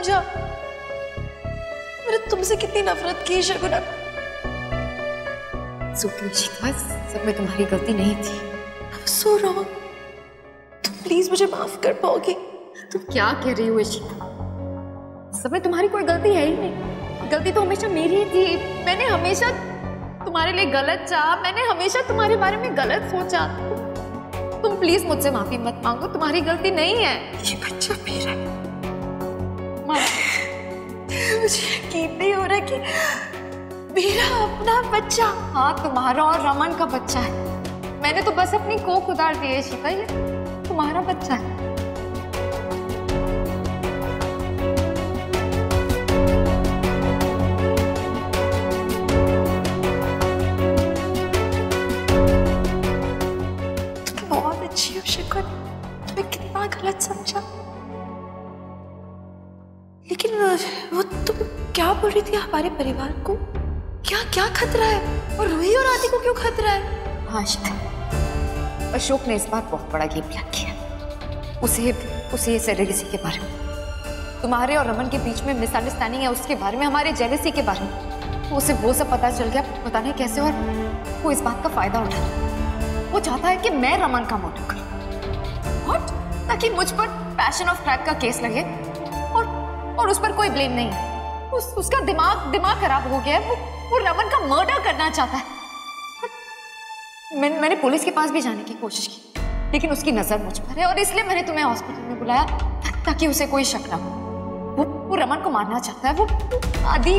समझा? मैंने तुमसे कितनी नफरत की शगुना। सब में तुम्हारी गलती नहीं थी। सो रॉन्ग तुम प्लीज़ मुझे माफ़ कर पाओगी। तुम क्या कह रही हो इशिका? सब में तुम्हारी कोई गलती है ही नहीं। गलती तो हमेशा मेरी ही थी। मैंने हमेशा तुम्हारे लिए गलत चाहा। मैंने हमेशा तुम्हारे बारे में गलत सोचा। तुम प्लीज़ मुझसे माफ़ी मत मांगो। तुम्हारी गलती नहीं है। ये बच्चा मेरा है। मुझे यकीन नहीं हो रहा कि मेरा अपना बच्चा हाँ तुम्हारा और रमन का बच्चा है। मैंने तो बस अपनी कोख उतार दी है शीता ये तुम्हारा बच्चा है। थी हमारे परिवार को? क्या क्या खतरा है? और रूही और आदि को क्यों खतरा है? हाँ अशोक ने इस बार बहुत बड़ा गेम प्लान किया। उसे उसे सेरेगसी के बारे में। तुम्हारे और रमन के बीच में मिसअंडरस्टैंडिंग है, उसके बारे में, हमारे जेलसी के बारे में। उसे वो सब पता चल गया, पता नहीं कैसे और वो इस बात का फ़ायदा उठा। वो चाहता है कि मैं रमन का मर्डर करूँ। ताकि मुझ पर पैशन ऑफ़ क्रैक का केस लगे। और और उस पर कोई ब्लेम नहीं। है उस, उसका दिमाग दिमाग खराब हो गया है। वो वो रमन का मर्डर करना चाहता है। मैं, मैंने पुलिस के पास भी जाने की कोशिश की लेकिन उसकी नज़र मुझ पर है और इसलिए मैंने तुम्हें हॉस्पिटल में बुलाया ताकि उसे कोई शक ना हो। वो वो रमन को मारना चाहता है। वो आदि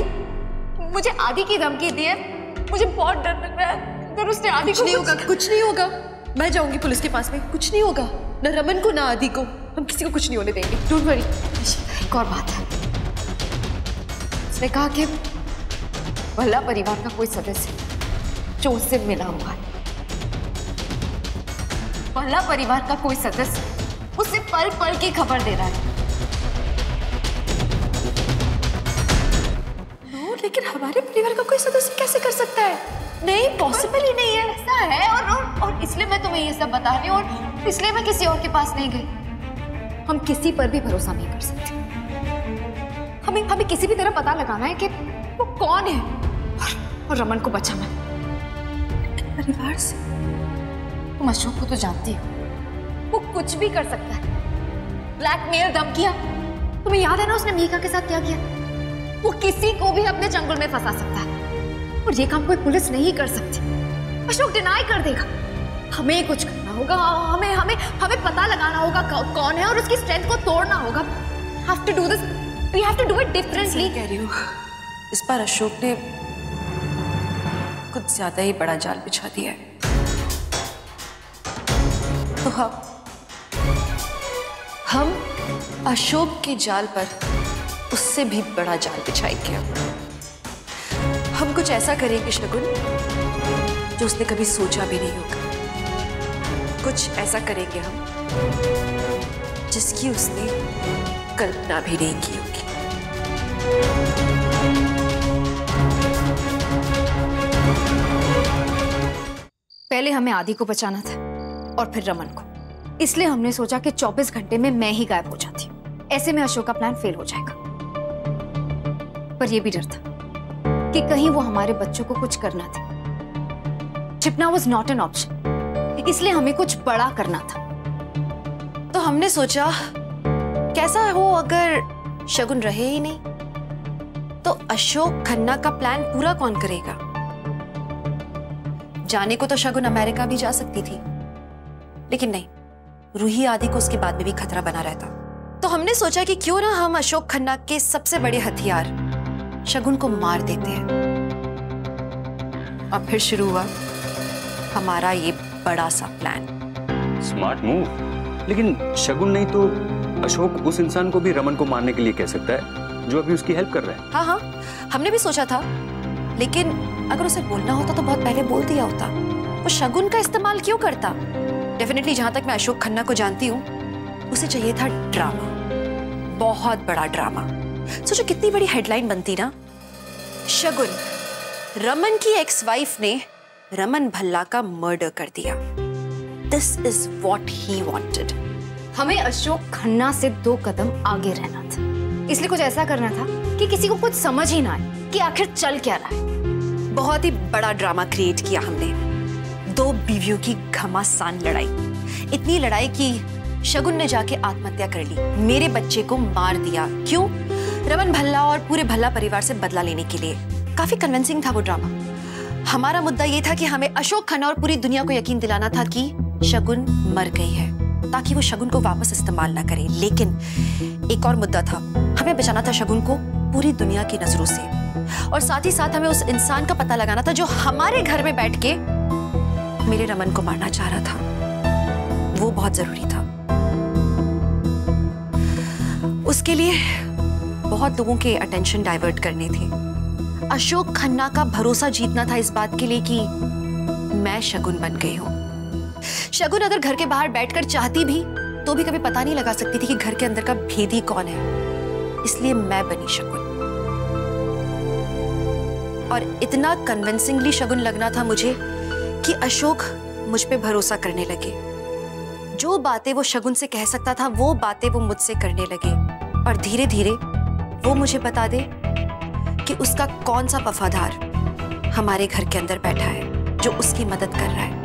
मुझे आदि की धमकी दी है। मुझे बहुत डर लग रहा है अगर उसने आदि कुछ नहीं होगा कुछ नहीं होगा। मैं जाऊँगी पुलिस के पास में। कुछ नहीं होगा। न रमन को ना आदि को। हम किसी को कुछ नहीं होने देंगे। डोंट वरी एक और बात। है उसने कहा कि भला परिवार का कोई सदस्य जो उससे मिला हुआ है। भला परिवार का कोई सदस्य उसे पल पल की खबर दे रहा है। नो लेकिन हमारे परिवार का कोई सदस्य कैसे कर सकता है? नहीं पॉसिबल ही नहीं है। ऐसा है और, और और इसलिए मैं तुम्हें ये सब बता रही हूँ और इसलिए मैं किसी और के पास नहीं गई। हम किसी पर भी भरोसा नहीं कर सकते। हमें किसी भी तरह पता लगाना है कि वो कौन है। और, और रमन को बचाना है परिवार से। तुम अशोक को तो जानती हो। वो कुछ भी कर सकता है। ब्लैकमेल धमकियाँ। तुम्हें याद है ना उसने मीका के साथ क्या किया? वो किसी को भी अपने जंगल में फंसा सकता है। और ये काम कोई पुलिस नहीं कर सकती। अशोक डिनाई कर देगा। हमें कुछ करना होगा। हमें हमें हमें पता लगाना होगा कौन है और उसकी स्ट्रेंथ को तोड़ना होगा। Have to do this we have to do it differently कह रही हूँ। इस बार अशोक ने कुछ ज़्यादा ही बड़ा जाल बिछा दिया है। तो हम हम अशोक के जाल पर उससे भी बड़ा जाल बिछाएँगे। हम कुछ ऐसा करेंगे शगुन जो उसने कभी सोचा भी नहीं होगा। कुछ ऐसा करेंगे हम, जिसकी उसने कल्पना भी नहीं की होगी। पहले हमें आदि को बचाना था और फिर रमन को। इसलिए हमने सोचा कि 24 घंटे में मैं ही गायब हो जाती ऐसे में अशोक का प्लान फेल हो जाएगा। पर यह भी डर था कि कहीं वो हमारे बच्चों को कुछ करना था। छिपना वॉज़ नॉट एन ऑप्शन इसलिए हमें कुछ बड़ा करना था। तो हमने सोचा कैसा हो अगर शगुन रहे ही नहीं? तो अशोक खन्ना का प्लान पूरा कौन करेगा? जाने को तो शगुन अमेरिका भी जा सकती थी। लेकिन नहीं, रूही आदि को उसके बाद में भी खतरा बना रहता। तो हमने सोचा कि क्यों ना हम अशोक खन्ना के सबसे बड़े हथियार शगुन को मार देते हैं। और फिर शुरू हुआ हमारा ये बड़ा सा प्लान स्मार्ट मूव लेकिन शगुन नहीं तो अशोक उस इंसान को भी रमन को मारने के लिए कह सकता है, जो अभी उसकी हेल्प कर रहा है। हाँ हाँ। हमने भी सोचा था। लेकिन अगर उसे बोलना होता तो बहुत पहले बोल दिया होता। वो शगुन का इस्तेमाल क्यों करता? डेफिनेटली जहाँ तक मैं अशोक खन्ना को जानती हूँ, उसे चाहिए था ड्रामा बहुत बड़ा ड्रामा सोचो कितनी बड़ी हेडलाइन बनती ना। शगुन, रमन की एक्स वाइफ ने रमन भल्ला का मर्डर कर दिया। This is what he wanted हमें अशोक खन्ना से दो कदम आगे रहना था। इसलिए कुछ ऐसा करना था कि किसी को कुछ समझ ही ना आए कि आखिर चल क्या रहा है। बहुत ही बड़ा ड्रामा क्रिएट किया हमने। दो बीवियों की घमासान लड़ाई। इतनी लड़ाई की शगुन ने जाके आत्महत्या कर ली। मेरे बच्चे को मार दिया। क्यों? रमन भल्ला और पूरे भल्ला परिवार से बदला लेने के लिए। काफ़ी कन्विंसिंग था वो ड्रामा हमारा मुद्दा ये था कि हमें अशोक खन्ना और पूरी दुनिया को यकीन दिलाना था कि शगुन मर गई है। ताकि वो शगुन को वापस इस्तेमाल ना करे। लेकिन एक और मुद्दा था। हमें बचाना था शगुन को पूरी दुनिया की नज़रों से। और साथ ही साथ हमें उस इंसान का पता लगाना था जो हमारे घर में बैठ के मेरे रमन को मारना चाह रहा था। वो बहुत ज़रूरी था। उसके लिए बहुत लोगों के अटेंशन डाइवर्ट करने थे। अशोक खन्ना का भरोसा जीतना था इस बात के लिए कि मैं शगुन बन गई हूँ। शगुन अगर घर के बाहर बैठकर चाहती भी तो भी कभी पता नहीं लगा सकती थी कि घर के अंदर का भेदी कौन है। इसलिए मैं बनी शगुन। और इतना कन्विंसिंगली शगुन लगना था मुझे कि अशोक मुझ पे भरोसा करने लगे। जो बातें वो शगुन से कह सकता था, वो बातें वो मुझसे करने लगे। और धीरे धीरे वो मुझे बता दे कि उसका कौन सा वफादार हमारे घर के अंदर बैठा है, जो उसकी मदद कर रहा है।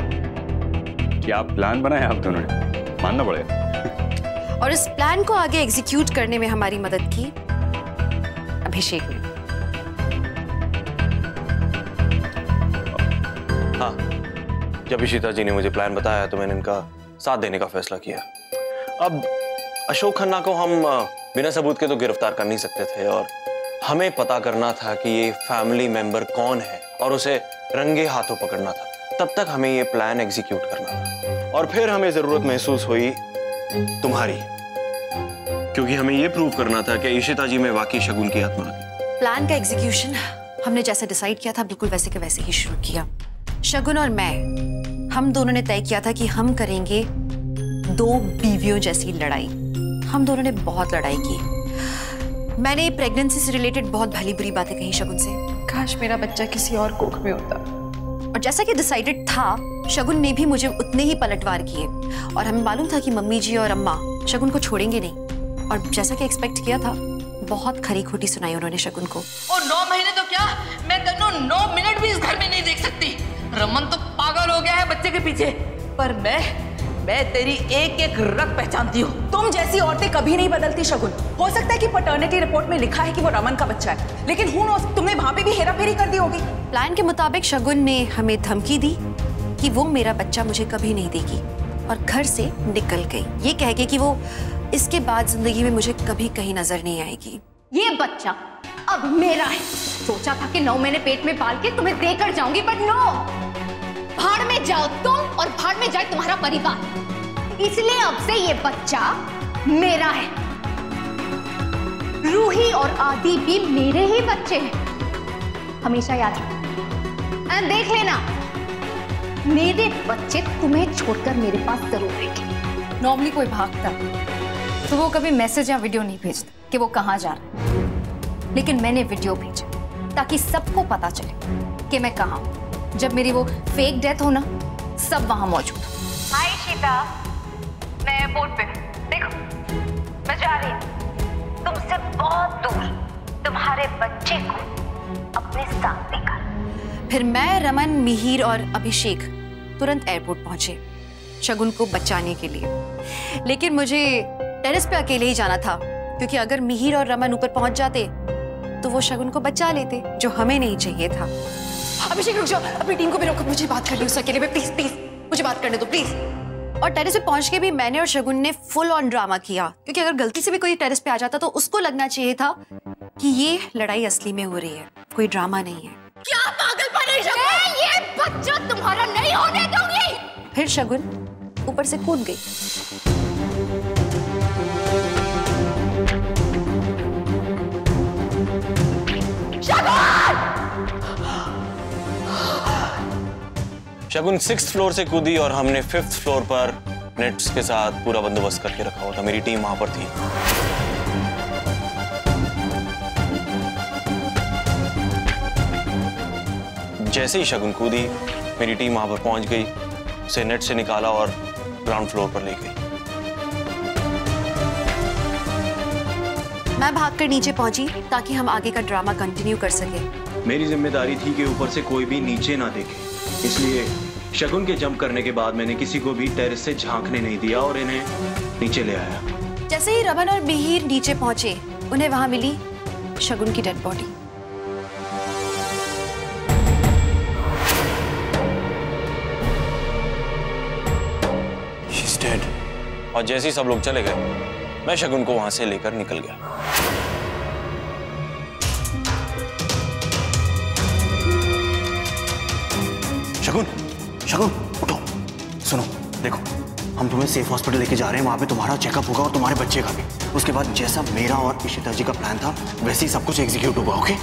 क्या प्लान बनाया आप दोनों ने। मानना पड़ेगा। और इस प्लान को आगे एग्जीक्यूट करने में हमारी मदद की अभिषेक ने। हाँ जब इशिता जी ने मुझे प्लान बताया तो मैंने इनका साथ देने का फैसला किया। अब अशोक खन्ना को हम बिना सबूत के तो गिरफ़्तार कर नहीं सकते थे और हमें पता करना था कि ये फैमिली मेंबर कौन है और उसे रंगे हाथों पकड़ना था। तब तक हमें ये प्लान एग्जीक्यूट करना था। और फिर हमें ज़रूरत महसूस हुई तुम्हारी क्योंकि हमें ये प्रूव करना था कि इशिता जी में वाकई शगुन की आत्मा आ प्लान का एग्जीक्यूशन हमने जैसे डिसाइड किया था बिल्कुल वैसे के वैसे ही शुरू किया। शगुन और मैं हम दोनों ने तय किया था कि हम करेंगे दो बीवियों जैसी लड़ाई। हम दोनों ने बहुत लड़ाई की। मैंने प्रेगनेंसी से रिलेटेड बहुत भली बुरी बातें कही शगुन से। काश मेरा बच्चा किसी और कोख में होता। और जैसा कि डिसाइडेड था, शगुन ने भी मुझे उतने ही पलटवार किए। और हमें मालूम था कि मम्मी जी और अम्मा शगुन को छोड़ेंगे नहीं। और जैसा कि एक्सपेक्ट किया था, बहुत खरी खोटी सुनाई उन्होंने शगुन को। और नौ महीने तो क्या? मैं तनु नौ मिनट भी इस घर में नहीं देख सकती। रमन तो पागल हो गया है बच्चे के पीछे। पर मैं मैं तेरी एक एक रग पहचानती हूँ। तुम जैसी औरतें कभी नहीं बदलती शगुन। हो सकता है कि पटर्निटी रिपोर्ट में लिखा है कि वो रमन का बच्चा है। लेकिन हूँ तुमने वहाँ पे भी हेरा फेरी कर दी होगी। प्लान के मुताबिक शगुन ने हमें धमकी दी कि वो मेरा बच्चा मुझे कभी नहीं देगी और घर से निकल गई। ये कह के कि वो इसके बाद ज़िंदगी में मुझे कभी कहीं नज़र नहीं आएगी। ये बच्चा अब मेरा है। सोचा था कि नौ महीने पेट में पाल के तुम्हें देकर जाऊँगी बट नो भाड़ में जाओ तुम और भाड़ में जाए तुम्हारा परिवार। इसलिए अब से ये बच्चा मेरा है। रूही और आदि भी मेरे ही बच्चे हैं। हमेशा याद रखो। देख लेना। मेरे बच्चे तुम्हें छोड़कर मेरे पास ज़रूर आएँगे नॉर्मली कोई भागता तो वो कभी मैसेज या वीडियो नहीं भेजता कि वो कहाँ जा रहा है। लेकिन मैंने वीडियो भेजा ताकि सबको पता चले कि मैं कहाँ हूँ। जब मेरी वो फेक डेथ हो ना सब वहाँ मौजूद। हो हाय शीता मैं एयरपोर्ट पे देखो मैं जा रही हूँ। तुमसे बहुत दूर तुम्हारे बच्चे को अपने साथ लेकर फिर मैं रमन मिहिर और अभिषेक तुरंत एयरपोर्ट पहुँचे शगुन को बचाने के लिए। लेकिन मुझे टेरेस पे अकेले ही जाना था क्योंकि अगर मिहिर और रमन ऊपर पहुँच जाते तो वो शगुन को बचा लेते जो हमें नहीं चाहिए था। अभिषेक रुक जाओ। अपनी टीम को भी रोको मुझे बात करनी है उस अकेले में प्लीज़ प्लीज़ मुझे बात करने दो प्लीज़ और टेरेस पे पहुँच के भी मैंने और शगुन ने फुल ऑन ड्रामा किया। क्योंकि अगर गलती से भी कोई टेरेस पे आ जाता तो उसको लगना चाहिए था कि ये लड़ाई असली में हो रही है। कोई ड्रामा नहीं है। क्या पागलपन है शगुन? ये बच्चा तुम्हारा नहीं होने दूँगी! फिर शगुन ऊपर से कूद गई। शगुन सिक्स फ्लोर से कूदी और हमने फिफ्थ फ्लोर पर नेट्स के साथ पूरा बंदोबस्त करके रखा हुआ था मेरी टीम वहाँ पर थी। जैसे ही शगुन कूदी मेरी टीम वहाँ पर पहुँच गई उसे नेट से निकाला और ग्राउंड फ्लोर पर ले गई। मैं भागकर नीचे पहुँची ताकि हम आगे का ड्रामा कंटिन्यू कर सके। मेरी ज़िम्मेदारी थी कि ऊपर से कोई भी नीचे ना देखे इसलिए शगुन के जंप करने के बाद मैंने किसी को भी टेरिस से झांकने नहीं दिया और इन्हें नीचे ले आया। जैसे ही रमन और मिहिर नीचे पहुँचे उन्हें वहाँ मिली शगुन की डेड बॉडी। और जैसे ही सब लोग चले गए मैं शगुन को वहाँ से लेकर निकल गया। शगुन उठो। सुनो देखो हम तुम्हें सेफ़ हॉस्पिटल लेके जा रहे हैं वहाँ पे तुम्हारा चेकअप होगा और तुम्हारे बच्चे का भी। उसके बाद जैसा मेरा और इशिता जी का प्लान था वैसे ही सब कुछ एग्जीक्यूट होगा ओके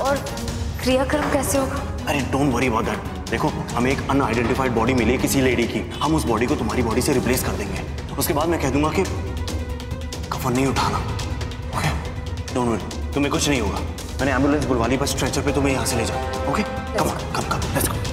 और क्रियाक्रम कैसे होगा? अरे डोंट वरी अबाउट दैट देखो हमें एक अनआइडेंटिफाइड बॉडी मिली है किसी लेडी की। हम उस बॉडी को तुम्हारी बॉडी से रिप्लेस कर देंगे। उसके बाद मैं कह दूँगा कि कफन नहीं उठाना ओके डोंट वरी तुम्हें कुछ नहीं होगा। मैंने एंबुलेंस बुलवा ली बस स्ट्रेचर पे तुम्हें यहाँ से ले जाओ okay come come come let's go